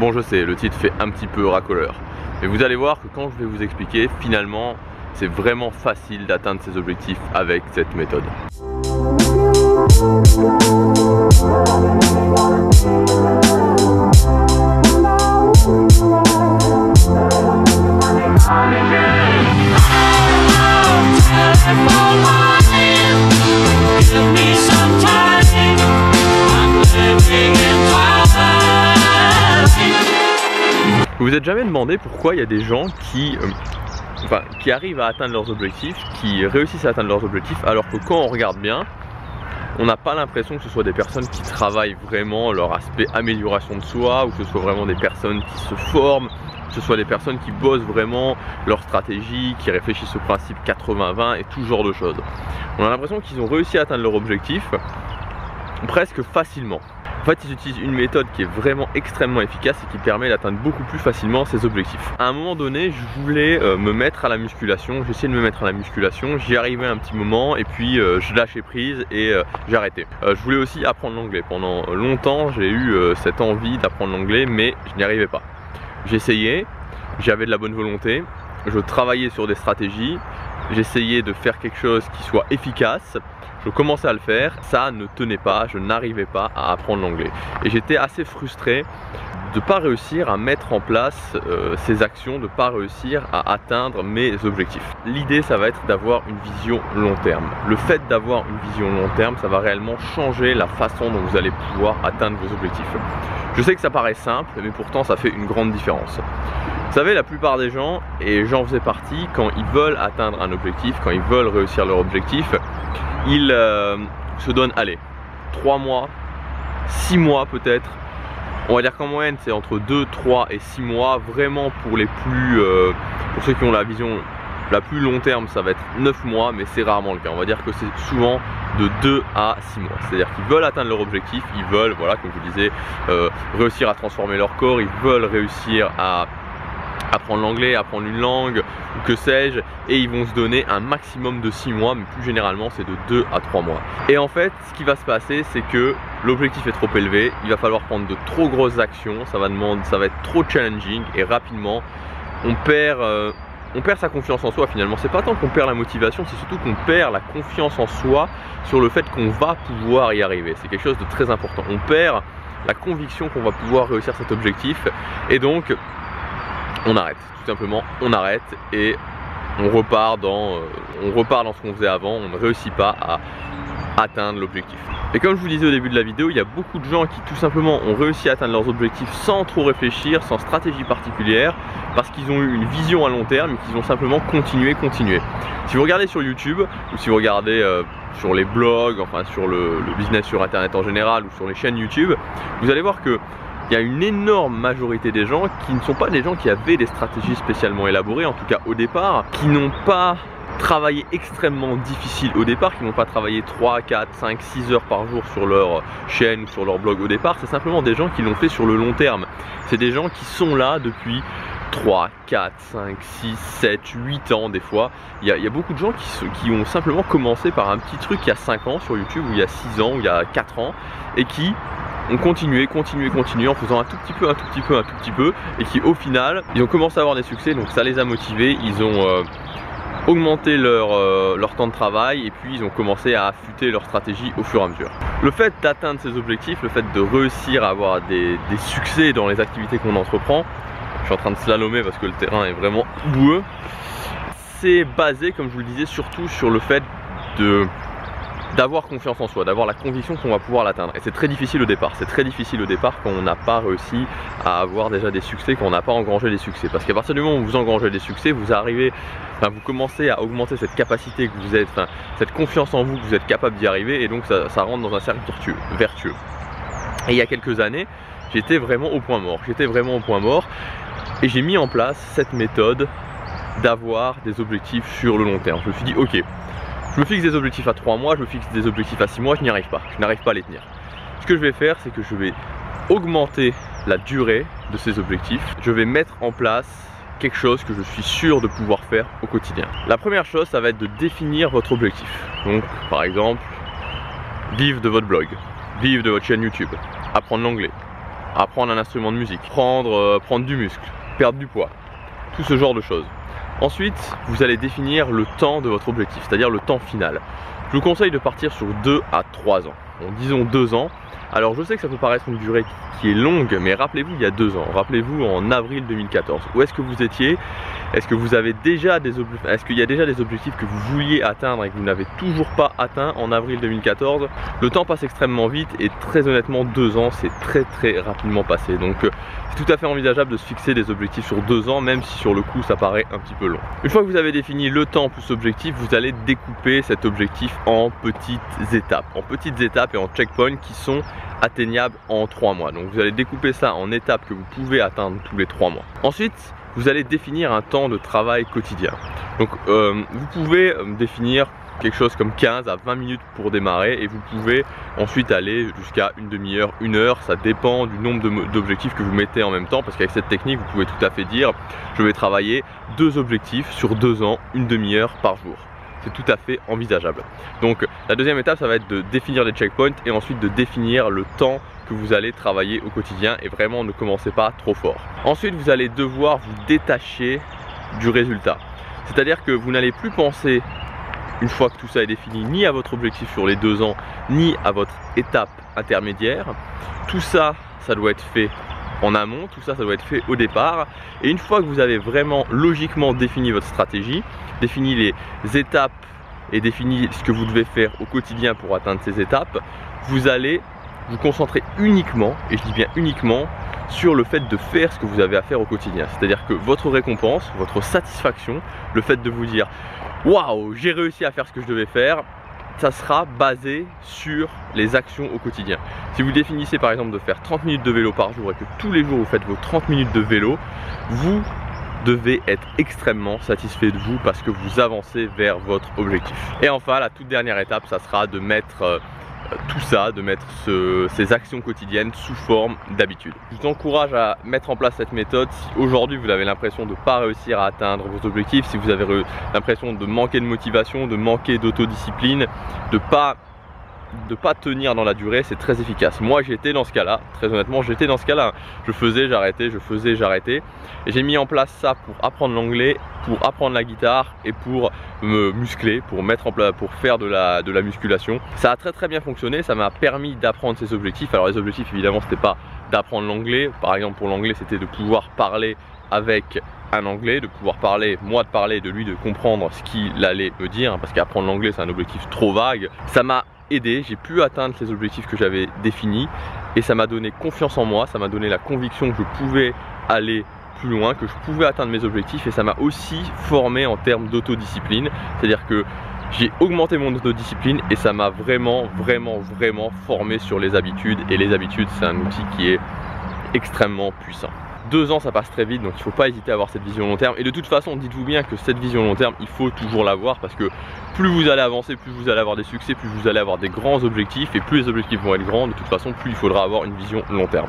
Bon je sais, le titre fait un petit peu racoleur. Mais vous allez voir que quand je vais vous expliquer, finalement, c'est vraiment facile d'atteindre ses objectifs avec cette méthode. Vous êtes jamais demandé pourquoi il y a des gens qui, euh, qui arrivent à atteindre leurs objectifs, qui réussissent à atteindre leurs objectifs, alors que quand on regarde bien, on n'a pas l'impression que ce soit des personnes qui travaillent vraiment leur aspect amélioration de soi, ou que ce soit vraiment des personnes qui se forment, que ce soit des personnes qui bossent vraiment leur stratégie, qui réfléchissent au principe 80-20 et tout genre de choses. On a l'impression qu'ils ont réussi à atteindre leur objectif presque facilement. En fait, ils utilisent une méthode qui est vraiment extrêmement efficace et qui permet d'atteindre beaucoup plus facilement ses objectifs. À un moment donné, je voulais euh, me mettre à la musculation, j'essayais de me mettre à la musculation, j'y arrivais un petit moment et puis euh, je lâchais prise et euh, arrêté. je voulais aussi apprendre l'anglais. Pendant longtemps, j'ai eu cette envie d'apprendre l'anglais, mais je n'y arrivais pas. J'essayais, j'avais de la bonne volonté, je travaillais sur des stratégies, j'essayais de faire quelque chose qui soit efficace, je commençais à le faire, ça ne tenait pas, je n'arrivais pas à apprendre l'anglais. Et j'étais assez frustré de ne pas réussir à mettre en place euh, ces actions, de ne pas réussir à atteindre mes objectifs. L'idée, ça va être d'avoir une vision long terme. Le fait d'avoir une vision long terme, ça va réellement changer la façon dont vous allez pouvoir atteindre vos objectifs. Je sais que ça paraît simple, mais pourtant ça fait une grande différence. Vous savez, la plupart des gens, et j'en faisais partie, quand ils veulent atteindre un objectif, quand ils veulent réussir leur objectif, ils euh, se donnent, allez, 3 mois, 6 mois peut-être. On va dire qu'en moyenne c'est entre 2, 3 et 6 mois. Vraiment pour les plus, euh, pour ceux qui ont la vision la plus long terme ça va être 9 mois mais c'est rarement le cas. On va dire que c'est souvent de 2 à 6 mois. C'est-à-dire qu'ils veulent atteindre leur objectif, ils veulent, voilà, comme je vous disais, euh, réussir à transformer leur corps, ils veulent réussir à apprendre l'anglais, apprendre une langue ou que sais-je et ils vont se donner un maximum de 6 mois mais plus généralement c'est de 2 à 3 mois. Et en fait ce qui va se passer c'est que l'objectif est trop élevé, il va falloir prendre de trop grosses actions, ça va, demander, ça va être trop challenging et rapidement on perd... Euh, on perd sa confiance en soi finalement. C'est pas tant qu'on perd la motivation, c'est surtout qu'on perd la confiance en soi sur le fait qu'on va pouvoir y arriver. C'est quelque chose de très important. On perd la conviction qu'on va pouvoir réussir cet objectif et donc on arrête, tout simplement, on arrête et on repart dans, euh, on repart dans ce qu'on faisait avant, on ne réussit pas à atteindre l'objectif. Et comme je vous disais au début de la vidéo, il y a beaucoup de gens qui tout simplement ont réussi à atteindre leurs objectifs sans trop réfléchir, sans stratégie particulière, parce qu'ils ont eu une vision à long terme et qu'ils ont simplement continué, continué. Si vous regardez sur YouTube, ou si vous regardez euh, sur les blogs, enfin sur le business sur internet en général, ou sur les chaînes YouTube, vous allez voir que il y a une énorme majorité des gens qui ne sont pas des gens qui avaient des stratégies spécialement élaborées, en tout cas au départ, qui n'ont pas travaillé extrêmement difficile au départ, qui n'ont pas travaillé 3, 4, 5, 6 heures par jour sur leur chaîne ou sur leur blog au départ, c'est simplement des gens qui l'ont fait sur le long terme. C'est des gens qui sont là depuis 3, 4, 5, 6, 7, 8 ans des fois. Il y a, beaucoup de gens qui, ont simplement commencé par un petit truc il y a 5 ans sur YouTube, ou il y a 6 ans, ou il y a 4 ans, et qui ont continué, continué, continué en faisant un tout petit peu, un tout petit peu, un tout petit peu et qui au final, ils ont commencé à avoir des succès donc ça les a motivés, ils ont euh, augmenté leur, euh, leur temps de travail et puis ils ont commencé à affûter leur stratégie au fur et à mesure. Le fait d'atteindre ces objectifs, le fait de réussir à avoir des, des succès dans les activités qu'on entreprend, je suis en train de slalomer parce que le terrain est vraiment boueux, c'est basé comme je vous le disais surtout sur le fait de d'avoir confiance en soi, d'avoir la conviction qu'on va pouvoir l'atteindre. Et c'est très difficile au départ. C'est très difficile au départ quand on n'a pas réussi à avoir déjà des succès, quand on n'a pas engrangé des succès. Parce qu'à partir du moment où vous engrangez des succès, vous arrivez, enfin vous commencez à augmenter cette capacité que vous êtes, cette confiance en vous que vous êtes capable d'y arriver et donc ça, ça rentre dans un cercle vertueux. vertueux. Et il y a quelques années, j'étais vraiment au point mort. J'étais vraiment au point mort et j'ai mis en place cette méthode d'avoir des objectifs sur le long terme. Je me suis dit ok, je me fixe des objectifs à 3 mois, je me fixe des objectifs à 6 mois, je n'y arrive pas. Je n'arrive pas à les tenir. Ce que je vais faire, c'est que je vais augmenter la durée de ces objectifs. Je vais mettre en place quelque chose que je suis sûr de pouvoir faire au quotidien. La première chose, ça va être de définir votre objectif. Donc, par exemple, vivre de votre blog, vivre de votre chaîne YouTube, apprendre l'anglais, apprendre un instrument de musique, prendre, euh, prendre du muscle, perdre du poids, tout ce genre de choses. Ensuite, vous allez définir le temps de votre objectif, c'est-à-dire le temps final. Je vous conseille de partir sur 2 à 3 ans. disons 2 ans, alors je sais que ça peut paraître une durée qui est longue, mais rappelez-vous il y a deux ans, rappelez-vous en avril 2014, où est-ce que vous étiez? Est-ce que vous avez déjà des qu'il y a déjà des objectifs que vous vouliez atteindre et que vous n'avez toujours pas atteint en avril 2014 Le temps passe extrêmement vite et très honnêtement deux ans c'est très très rapidement passé. Donc euh, c'est tout à fait envisageable de se fixer des objectifs sur deux ans, même si sur le coup ça paraît un petit peu long. Une fois que vous avez défini le temps plus objectif, vous allez découper cet objectif en petites étapes, en petites étapes et en checkpoints qui sont atteignables en trois mois. Donc vous allez découper ça en étapes que vous pouvez atteindre tous les trois mois. Ensuite, vous allez définir un temps de travail quotidien. Donc euh, vous pouvez euh, définir quelque chose comme 15 à 20 minutes pour démarrer et vous pouvez ensuite aller jusqu'à une demi-heure, une heure, ça dépend du nombre d'objectifs que vous mettez en même temps parce qu'avec cette technique vous pouvez tout à fait dire je vais travailler deux objectifs sur deux ans, une demi-heure par jour. C'est tout à fait envisageable. Donc la deuxième étape ça va être de définir les checkpoints et ensuite de définir le temps que vous allez travailler au quotidien et vraiment ne commencez pas trop fort. Ensuite vous allez devoir vous détacher du résultat. C'est-à-dire que vous n'allez plus penser une fois que tout ça est défini, ni à votre objectif sur les deux ans, ni à votre étape intermédiaire. Tout ça, ça doit être fait en amont, tout ça, ça doit être fait au départ. Et une fois que vous avez vraiment logiquement défini votre stratégie, défini les étapes et défini ce que vous devez faire au quotidien pour atteindre ces étapes, vous allez vous concentrer uniquement, et je dis bien uniquement, sur le fait de faire ce que vous avez à faire au quotidien. C'est-à-dire que votre récompense, votre satisfaction, le fait de vous dire waouh, j'ai réussi à faire ce que je devais faire, ça sera basé sur les actions au quotidien. Si vous définissez par exemple de faire 30 minutes de vélo par jour et que tous les jours vous faites vos 30 minutes de vélo, vous devez être extrêmement satisfait de vous parce que vous avancez vers votre objectif. Et enfin, la toute dernière étape, ça sera de mettre euh, tout ça, de mettre ces actions quotidiennes sous forme d'habitude. Je vous encourage à mettre en place cette méthode si aujourd'hui vous avez l'impression de ne pas réussir à atteindre vos objectifs, si vous avez l'impression de manquer de motivation, de manquer d'autodiscipline, de pas de pas tenir dans la durée, c'est très efficace. Moi j'étais dans ce cas-là, très honnêtement j'étais dans ce cas-là. Je faisais, j'arrêtais, je faisais, j'arrêtais. J'ai mis en place ça pour apprendre l'anglais, pour apprendre la guitare et pour me muscler, pour mettre en place, pour faire de la, de la musculation. Ça a très très bien fonctionné, ça m'a permis d'apprendre ces objectifs. Alors les objectifs évidemment c'était pas d'apprendre l'anglais, par exemple pour l'anglais c'était de pouvoir parler avec un anglais, de pouvoir parler, moi de parler, de lui de comprendre ce qu'il allait me dire, hein, parce qu'apprendre l'anglais c'est un objectif trop vague. Ça m'a j'ai pu atteindre les objectifs que j'avais définis et ça m'a donné confiance en moi, ça m'a donné la conviction que je pouvais aller plus loin, que je pouvais atteindre mes objectifs et ça m'a aussi formé en termes d'autodiscipline, c'est-à-dire que j'ai augmenté mon autodiscipline et ça m'a vraiment, vraiment, vraiment formé sur les habitudes et les habitudes c'est un outil qui est extrêmement puissant. Deux ans ça passe très vite donc il ne faut pas hésiter à avoir cette vision long terme. Et de toute façon dites-vous bien que cette vision long terme il faut toujours l'avoir parce que plus vous allez avancer plus vous allez avoir des succès plus vous allez avoir des grands objectifs et plus les objectifs vont être grands de toute façon plus il faudra avoir une vision long terme